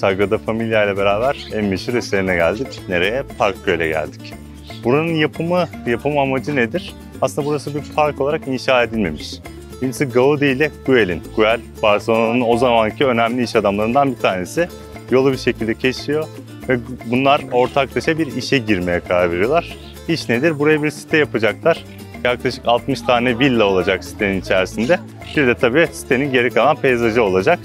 Sagrada Familia ile beraber en meşhur eserine geldik. Nereye? Park Göl'e geldik. Buranın yapımı, yapım amacı nedir? Aslında burası bir park olarak inşa edilmemiş. Birincisi Gaudi ile Güell'in. Güell, Barcelona'nın o zamanki önemli iş adamlarından bir tanesi. Yolu bir şekilde keşiyor ve bunlar ortaklaşa bir işe girmeye karar veriyorlar. İş nedir? Buraya bir site yapacaklar. Yaklaşık 60 tane villa olacak sitenin içerisinde. Bir de tabii sitenin geri kalan peyzajı olacak.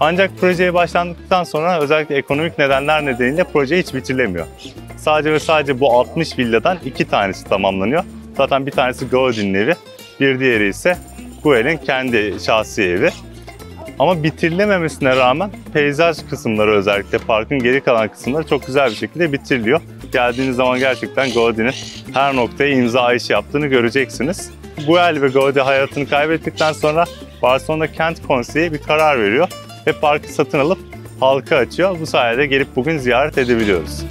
Ancak projeye başlandıktan sonra özellikle ekonomik nedenler nedeniyle proje hiç bitirilemiyor. Sadece ve sadece bu 60 villadan iki tanesi tamamlanıyor. Zaten bir tanesi Gaudi'nin evi, bir diğeri ise Güell'in kendi şahsi evi. Ama bitirilememesine rağmen peyzaj kısımları özellikle parkın geri kalan kısımları çok güzel bir şekilde bitiriliyor. Geldiğiniz zaman gerçekten Gaudi'nin her noktaya imza iş yaptığını göreceksiniz. Güell ve Gaudi hayatını kaybettikten sonra Barcelona Kent Konseyi bir karar veriyor ve parkı satın alıp halka açıyor. Bu sayede gelip bugün ziyaret edebiliyoruz.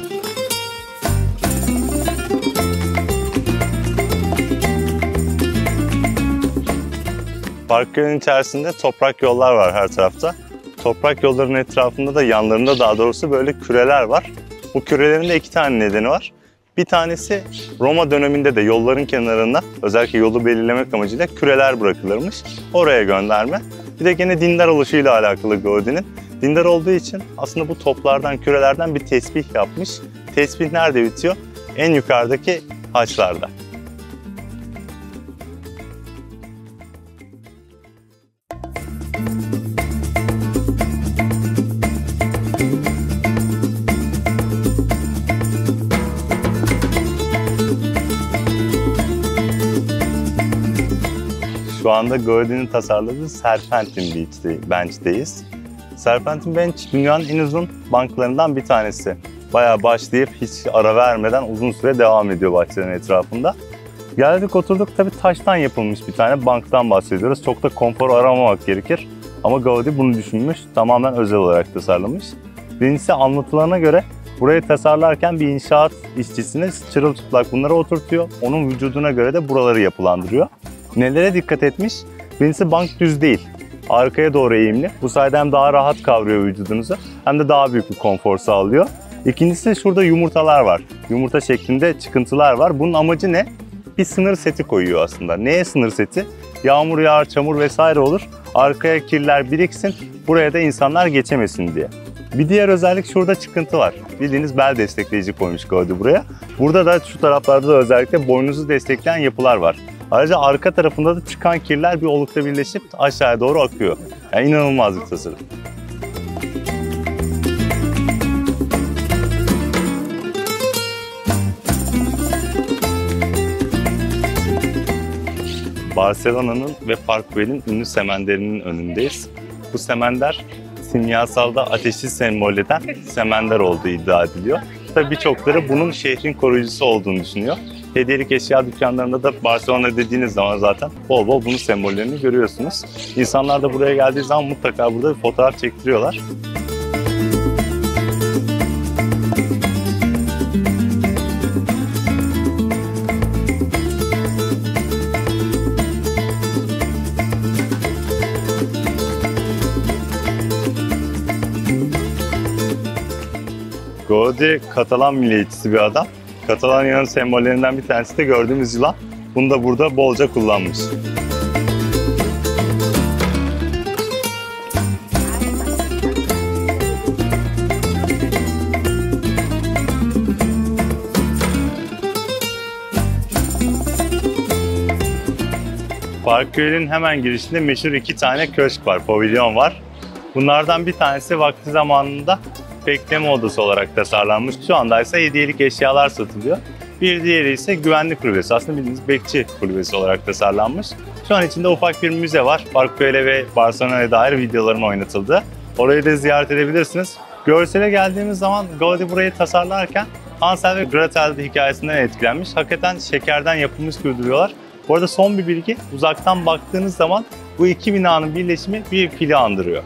Park içerisinde toprak yollar var her tarafta. Toprak yolların etrafında da yanlarında daha doğrusu böyle küreler var. Bu kürelerin de iki tane nedeni var. Bir tanesi Roma döneminde de yolların kenarına özellikle yolu belirlemek amacıyla küreler bırakılırmış. Oraya gönderme. Bir de gene dindar oluşuyla alakalı Gaudi'nin. Dindar olduğu için aslında bu toplardan, kürelerden bir tesbih yapmış. Tesbih nerede bitiyor? En yukarıdaki haçlarda. Şu anda Gaudi'nin tasarladığı Serpentin Beach'te, Bench'teyiz. Serpentin Bench dünyanın en uzun banklarından bir tanesi. Bayağı başlayıp hiç ara vermeden uzun süre devam ediyor bahçelerin etrafında. Geldik oturduk tabii taştan yapılmış bir tane banktan bahsediyoruz. Çok da konfor aramamak gerekir. Ama Gaudi bunu düşünmüş, tamamen özel olarak tasarlamış. Birincisi anlatılana göre burayı tasarlarken bir inşaat işçisini çırılçıplak bunlara oturtuyor. Onun vücuduna göre de buraları yapılandırıyor. Nelere dikkat etmiş? Birincisi bank düz değil. Arkaya doğru eğimli. Bu sayede hem daha rahat kavruyor vücudunuzu hem de daha büyük bir konfor sağlıyor. İkincisi şurada yumurtalar var. Yumurta şeklinde çıkıntılar var. Bunun amacı ne? Bir sınır seti koyuyor aslında. Neye sınır seti? Yağmur yağar, çamur vesaire olur. Arkaya kirler biriksin, buraya da insanlar geçemesin diye. Bir diğer özellik şurada çıkıntı var. Bildiğiniz bel destekleyici koymuş Gaudi buraya. Burada da şu taraflarda da özellikle boynuzu destekleyen yapılar var. Ayrıca arka tarafında da çıkan kirler bir olukta birleşip aşağıya doğru akıyor. Yani inanılmaz bir tasarım. Barcelona'nın ve Park Güell'in ünlü semenderinin önündeyiz. Bu semender simyasalda ateşi sembol eden semender olduğu iddia ediliyor. Tabii birçokları bunun şehrin koruyucusu olduğunu düşünüyor. Hediyelik eşya dükkanlarında da Barcelona dediğiniz zaman zaten bol bol bunun sembollerini görüyorsunuz. İnsanlar da buraya geldiği zaman mutlaka burada bir fotoğraf çektiriyorlar. Gaudi Katalan milliyetçisi bir adam. Katalonya'nın sembollerinden bir tanesi de gördüğümüz yılan. Bunu da burada bolca kullanmış. Park Göl'ün hemen girişinde meşhur iki tane köşk var, pavilyon var. Bunlardan bir tanesi vakti zamanında bekleme odası olarak tasarlanmış. Şu anda ise hediyelik eşyalar satılıyor. Bir diğeri ise güvenlik kulübesi. Aslında bildiğiniz bekçi kulübesi olarak tasarlanmış. Şu an içinde ufak bir müze var. Park Göl'e ve Barcelona'ya dair videoların oynatıldı. Orayı da ziyaret edebilirsiniz. Görsele geldiğimiz zaman Gaudi burayı tasarlarken Hansel ve Gretel hikayesinden etkilenmiş. Hakikaten şekerden yapılmış gibi duruyorlar. Bu arada son bir bilgi, uzaktan baktığınız zaman bu iki binanın birleşimi bir fili andırıyor.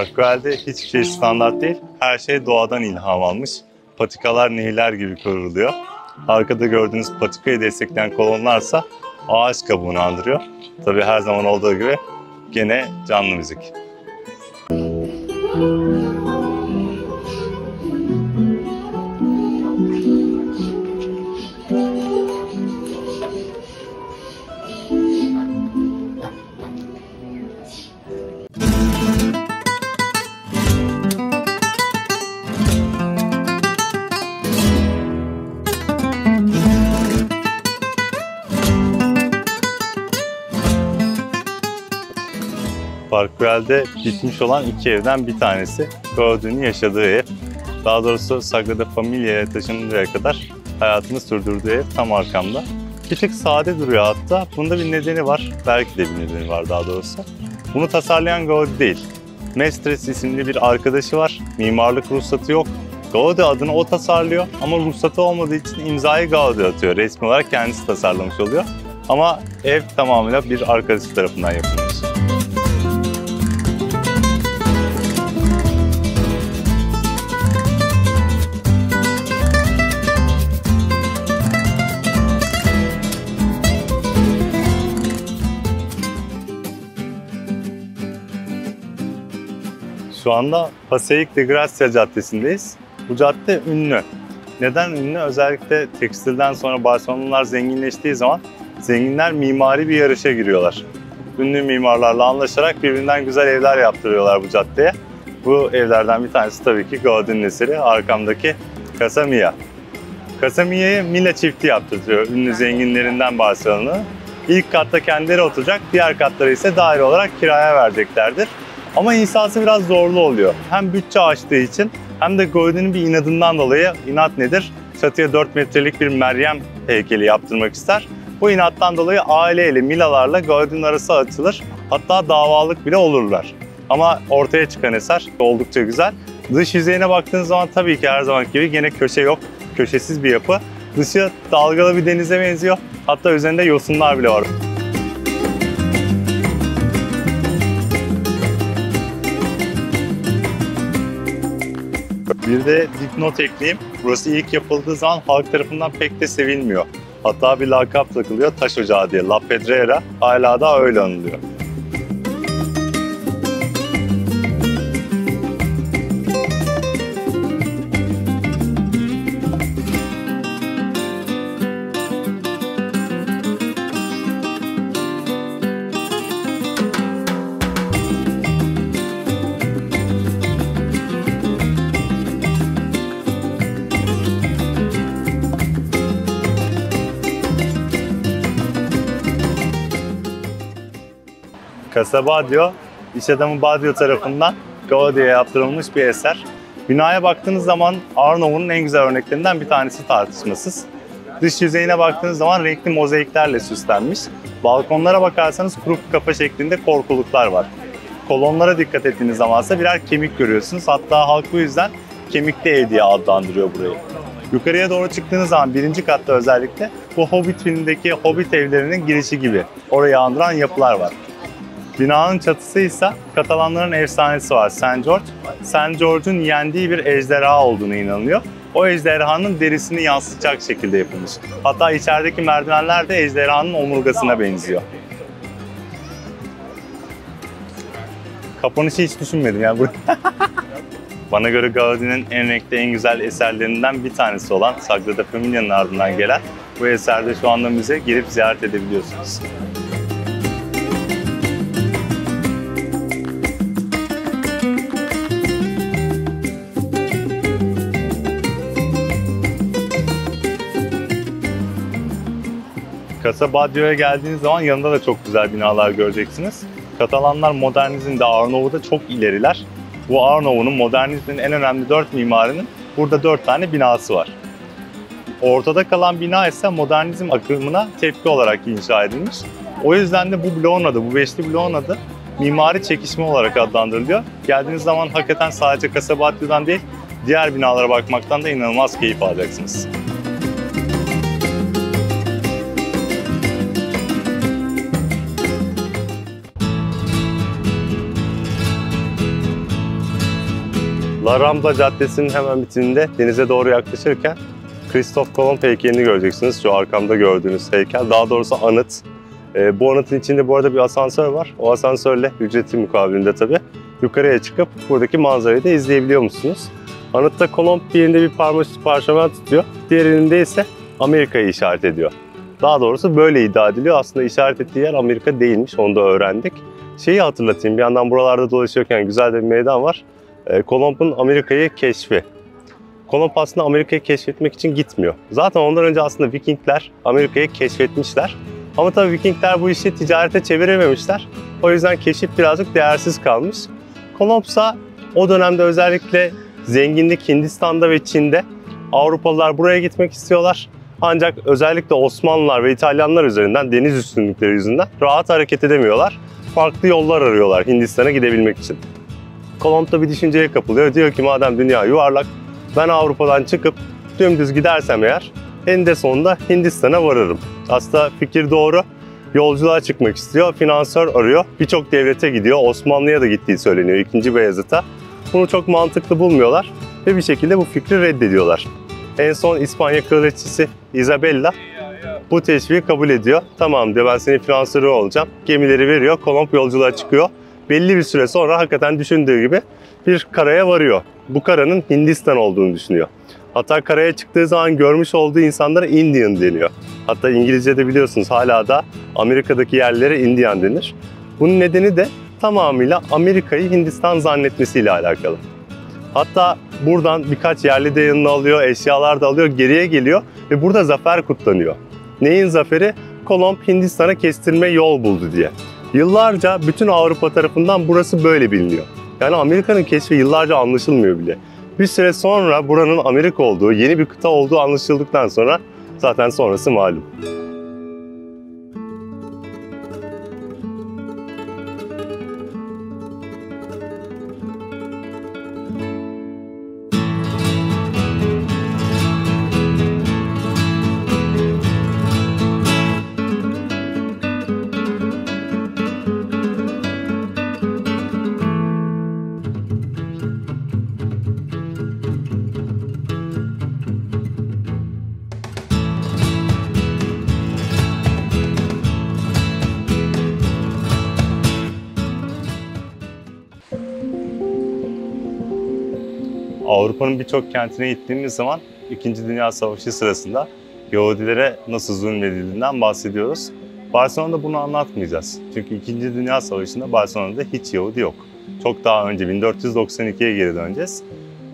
Parkwell'de hiçbir şey standart değil. Her şey doğadan ilham almış. Patikalar nehirler gibi kuruluyor. Arkada gördüğünüz patikayı destekleyen kolonlarsa ağaç kabuğunu andırıyor. Tabii her zaman olduğu gibi gene canlı müzik. Parkwell'de bitmiş olan iki evden bir tanesi. Claude'un yaşadığı ev. Daha doğrusu Sagrada Familia'ya taşınıncaya kadar hayatını sürdürdüğü ev tam arkamda. Tık sade duruyor hatta. Bunda bir nedeni var. Belki de bir nedeni var daha doğrusu. Bunu tasarlayan Gaudi değil. Mestres isimli bir arkadaşı var. Mimarlık ruhsatı yok. Gaudi adını o tasarlıyor ama ruhsatı olmadığı için imzayı Gaudi atıyor. Resmi olarak kendisi tasarlamış oluyor. Ama ev tamamıyla bir arkadaşı tarafından yapılmış. Şu anda Passaic de Gracia Caddesi'ndeyiz. Bu cadde ünlü. Neden ünlü? Özellikle tekstilden sonra Barcelonalılar zenginleştiği zaman zenginler mimari bir yarışa giriyorlar. Ünlü mimarlarla anlaşarak birbirinden güzel evler yaptırıyorlar bu caddeye. Bu evlerden bir tanesi tabii ki Gaudi'nin eseri arkamdaki Casa Mia. Casa Mia'yı Mila çifti yaptırtıyor ünlü zenginlerinden Barcelona. İlk katta kendileri oturacak, diğer katları ise daire olarak kiraya vereceklerdir. Ama inşası biraz zorlu oluyor. Hem bütçe açtığı için hem de Gaudi'nin bir inadından dolayı, inat nedir? Çatıya 4 metrelik bir Meryem heykeli yaptırmak ister. Bu inattan dolayı aileyle, Milalarla Gaudi'nin arası açılır. Hatta davalık bile olurlar. Ama ortaya çıkan eser oldukça güzel. Dış yüzeyine baktığınız zaman tabii ki her zaman gibi gene köşe yok. Köşesiz bir yapı. Dışı dalgalı bir denize benziyor. Hatta üzerinde yosunlar bile var. Bir de dipnot ekleyeyim. Burası ilk yapıldığı zaman halk tarafından pek de sevilmiyor. Hatta bir lakap takılıyor taş ocağı diye. La Pedrera hala da öyle anılıyor. Casa Badio, iş adamı Badio tarafından Gaudi'ye yaptırılmış bir eser. Binaya baktığınız zaman Arnavut'un en güzel örneklerinden bir tanesi tartışmasız. Dış yüzeyine baktığınız zaman renkli mozaiklerle süslenmiş. Balkonlara bakarsanız kuru kafa şeklinde korkuluklar var. Kolonlara dikkat ettiğiniz zaman ise birer kemik görüyorsunuz. Hatta halk bu yüzden kemikli ev diye adlandırıyor burayı. Yukarıya doğru çıktığınız zaman birinci katta özellikle bu Hobbit filmindeki Hobbit evlerinin girişi gibi orayı andıran yapılar var. Binanın çatısı ise Katalanların efsanesi var St. George. St. George'un yendiği bir ejderha olduğunu inanılıyor. O ejderhanın derisini yansıtacak şekilde yapılmış. Hatta içerideki merdivenler de ejderhanın omurgasına benziyor. Kapanışı hiç düşünmedim ya. Bana göre Gaudi'nin en renkli, en güzel eserlerinden bir tanesi olan Sagrada Familia'nın ardından gelen bu eserde şu anda müze girip ziyaret edebiliyorsunuz. Casa Badio'ya geldiğiniz zaman yanında da çok güzel binalar göreceksiniz. Katalanlar modernizmde Arnavut'da çok ileriler. Bu Arnavut'un modernizmin en önemli dört mimarinin burada dört tane binası var. Ortada kalan bina ise modernizm akımına tepki olarak inşa edilmiş. O yüzden de bu bloğun adı, bu beşli bloğun adı mimari çekişme olarak adlandırılıyor. Geldiğiniz zaman hakikaten sadece Casa Badio'dan değil, diğer binalara bakmaktan da inanılmaz keyif alacaksınız. La Rambla Caddesi'nin hemen bitiminde denize doğru yaklaşırken Kristof Kolomb heykelini göreceksiniz. Şu arkamda gördüğünüz heykel. Daha doğrusu anıt. E, bu anıtın içinde bu arada bir asansör var. O asansörle ücreti mukabilinde tabii yukarıya çıkıp buradaki manzarayı da izleyebiliyor musunuz? Anıtta Kolomb bir elinde bir parma, parşömen tutuyor. Diğer elinde ise Amerika'yı işaret ediyor. Daha doğrusu böyle iddia ediliyor. Aslında işaret ettiği yer Amerika değilmiş. Onu da öğrendik. Şeyi hatırlatayım. Bir yandan buralarda dolaşıyorken güzel de bir meydan var. Kolomb'un Amerika'yı keşfi. Kolomb aslında Amerika'yı keşfetmek için gitmiyor. Zaten ondan önce aslında Vikingler Amerika'yı keşfetmişler. Ama tabii Vikingler bu işi ticarete çevirememişler. O yüzden keşif birazcık değersiz kalmış. Kolomb ise o dönemde özellikle zenginlik Hindistan'da ve Çin'de Avrupalılar buraya gitmek istiyorlar. Ancak özellikle Osmanlılar ve İtalyanlar üzerinden deniz üstünlükleri yüzünden rahat hareket edemiyorlar. Farklı yollar arıyorlar Hindistan'a gidebilmek için. Kolomb da bir düşünceye kapılıyor. Diyor ki madem dünya yuvarlak ben Avrupa'dan çıkıp dümdüz gidersem eğer eninde sonunda Hindistan'a varırım. Aslında fikir doğru. Yolculuğa çıkmak istiyor. Finansör arıyor. Birçok devlete gidiyor. Osmanlı'ya da gittiği söyleniyor. 2. Beyazıt'a. Bunu çok mantıklı bulmuyorlar ve bir şekilde bu fikri reddediyorlar. En son İspanya kraliçesi Isabella bu teşviği kabul ediyor. Tamam diyor ben senin finansörü olacağım. Gemileri veriyor. Kolomb yolculuğa çıkıyor. Belli bir süre sonra hakikaten düşündüğü gibi bir karaya varıyor. Bu karanın Hindistan olduğunu düşünüyor. Hatta karaya çıktığı zaman görmüş olduğu insanlara Indian deniyor. Hatta İngilizce'de biliyorsunuz hala da Amerika'daki yerlere Indian denir. Bunun nedeni de tamamıyla Amerika'yı Hindistan zannetmesiyle alakalı. Hatta buradan birkaç yerli de yanına alıyor, eşyalar da alıyor, geriye geliyor ve burada zafer kutlanıyor. Neyin zaferi? Kolomb Hindistan'a kestirme yol buldu diye. Yıllarca bütün Avrupa tarafından burası böyle biliniyor. Yani Amerika'nın keşfi yıllarca anlaşılmıyor bile. Bir süre sonra buranın Amerika olduğu, yeni bir kıta olduğu anlaşıldıktan sonra zaten sonrası malum. Avrupa'nın birçok kentine gittiğimiz zaman İkinci Dünya Savaşı sırasında Yahudilere nasıl zulmedildiğinden bahsediyoruz. Barcelona'da bunu anlatmayacağız. Çünkü İkinci Dünya Savaşı'nda Barcelona'da hiç Yahudi yok. Çok daha önce 1492'ye geri döneceğiz.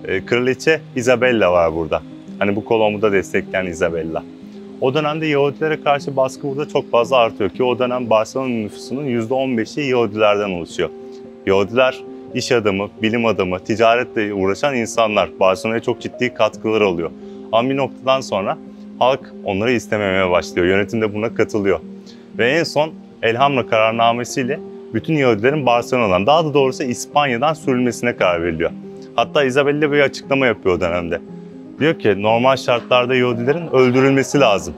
Ee, Kraliçe Isabella var burada. Hani bu Kolomb'u da destekleyen Isabella. O dönemde Yahudilere karşı baskı burada çok fazla artıyor ki o dönem Barcelona nüfusunun %15'i Yahudilerden oluşuyor. Yahudiler iş adamı, bilim adamı, ticaretle uğraşan insanlar Barcelona'ya çok ciddi katkılar oluyor. Ama bir noktadan sonra halk onları istememeye başlıyor. Yönetim de buna katılıyor. Ve en son Elhamra kararnamesiyle bütün Yahudilerin Barcelona'dan, daha da doğrusu İspanya'dan sürülmesine karar veriliyor. Hatta Isabella bir açıklama yapıyor o dönemde. Diyor ki normal şartlarda Yahudilerin öldürülmesi lazım.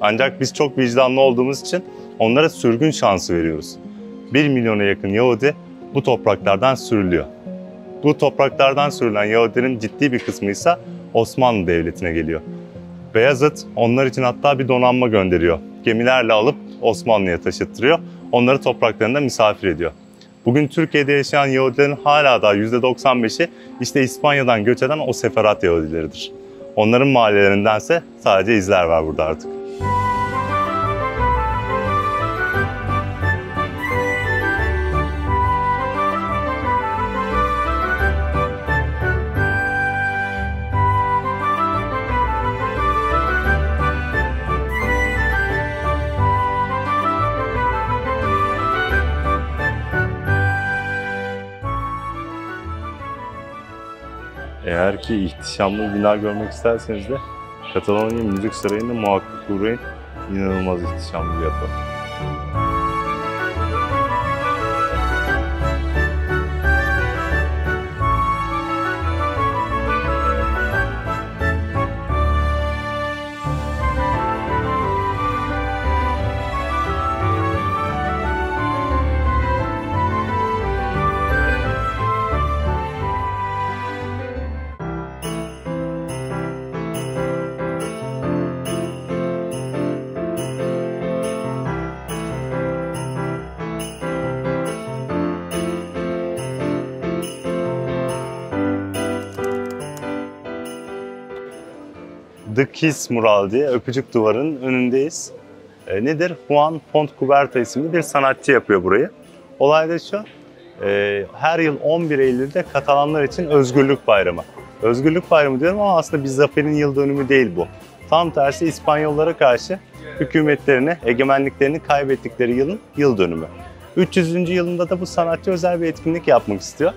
Ancak biz çok vicdanlı olduğumuz için onlara sürgün şansı veriyoruz. 1 milyona yakın Yahudi bu topraklardan sürülüyor. Bu topraklardan sürülen Yahudilerin ciddi bir kısmı ise Osmanlı Devleti'ne geliyor. Beyazıt onlar için hatta bir donanma gönderiyor. Gemilerle alıp Osmanlı'ya taşıttırıyor. Onları topraklarında misafir ediyor. Bugün Türkiye'de yaşayan Yahudilerin hala da %95'i işte İspanya'dan göç eden o seferat Yahudileridir. Onların mahallelerindense sadece izler var burada artık. Eğer ki ihtişamlı bina görmek isterseniz de Katalonya Müzik Sarayı'nda muhakkak uğrayın. İnanılmaz ihtişamlı bir yapı. The Kiss Mural diye öpücük duvarının önündeyiz. E, nedir? Juan Fontcuberta isimli bir sanatçı yapıyor burayı. Olay da şu, e, her yıl 11 Eylül'de Katalanlar için Özgürlük Bayramı. Özgürlük Bayramı diyorum ama aslında bir zaferin yıl dönümü değil bu. Tam tersi İspanyollara karşı hükümetlerini, egemenliklerini kaybettikleri yılın yıl dönümü. 300. yılında da bu sanatçı özel bir etkinlik yapmak istiyor.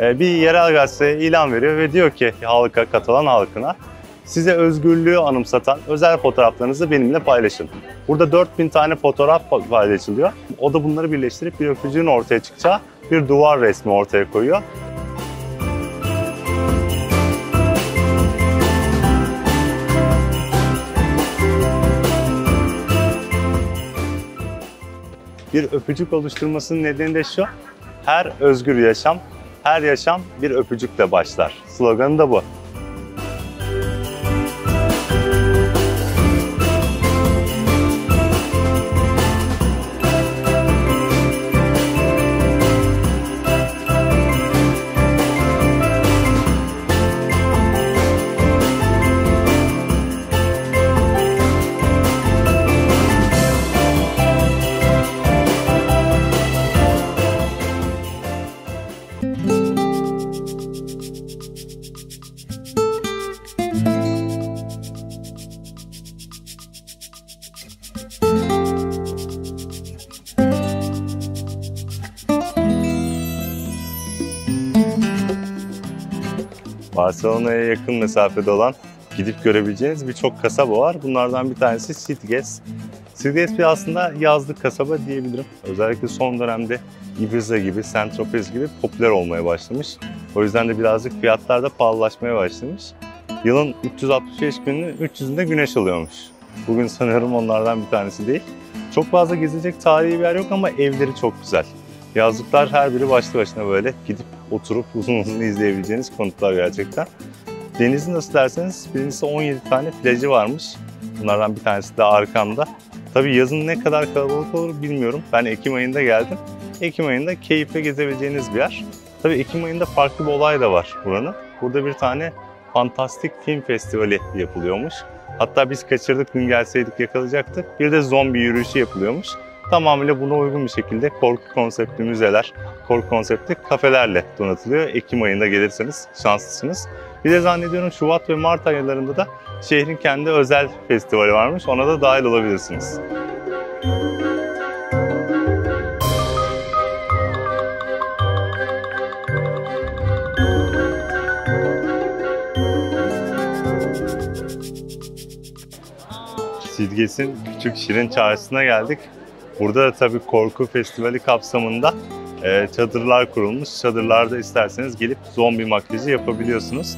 Ee, Bir yerel gazeteye ilan veriyor ve diyor ki halka, Katalan halkına size özgürlüğü anımsatan özel fotoğraflarınızı benimle paylaşın. Burada 4000 tane fotoğraf paylaşılıyor. O da bunları birleştirip bir öpücüğün ortaya çıkacağı bir duvar resmi ortaya koyuyor. bir öpücük oluşturmasının nedeni de şu. Her özgür yaşam, her yaşam bir öpücükle başlar. Sloganı da bu. Barcelona'ya yakın mesafede olan gidip görebileceğiniz birçok kasaba var. Bunlardan bir tanesi Sitges. Sitges bir aslında yazlık kasaba diyebilirim. Özellikle son dönemde Ibiza gibi, Saint-Tropez gibi popüler olmaya başlamış. O yüzden de birazcık fiyatlar da pahalılaşmaya başlamış. Yılın 365 gününün 300'ünde güneş alıyormuş. Bugün sanıyorum onlardan bir tanesi değil. Çok fazla gezilecek tarihi bir yer yok ama evleri çok güzel. Yazlıklar her biri başlı başına böyle gidip oturup uzun uzun izleyebileceğiniz konutlar gerçekten. Denizi nasıl derseniz birincisi 17 tane plajı varmış. Bunlardan bir tanesi de arkamda. Tabii yazın ne kadar kalabalık olur bilmiyorum. Ben Ekim ayında geldim. Ekim ayında keyifle gezebileceğiniz bir yer. Tabii Ekim ayında farklı bir olay da var buranın. Burada bir tane fantastik film festivali yapılıyormuş. Hatta biz kaçırdık dün gelseydik yakalayacaktık. Bir de zombi yürüyüşü yapılıyormuş. Tamamıyla buna uygun bir şekilde korku konseptli müzeler, korku konseptli kafelerle donatılıyor. Ekim ayında gelirseniz şanslısınız. Bir de zannediyorum Şubat ve Mart aylarında da şehrin kendi özel festivali varmış. Ona da dahil olabilirsiniz. Sidges'in Küçük Şirin Çarşısı'na geldik. Burada da tabii korku festivali kapsamında e, çadırlar kurulmuş. Çadırlarda isterseniz gelip zombi makyajı yapabiliyorsunuz.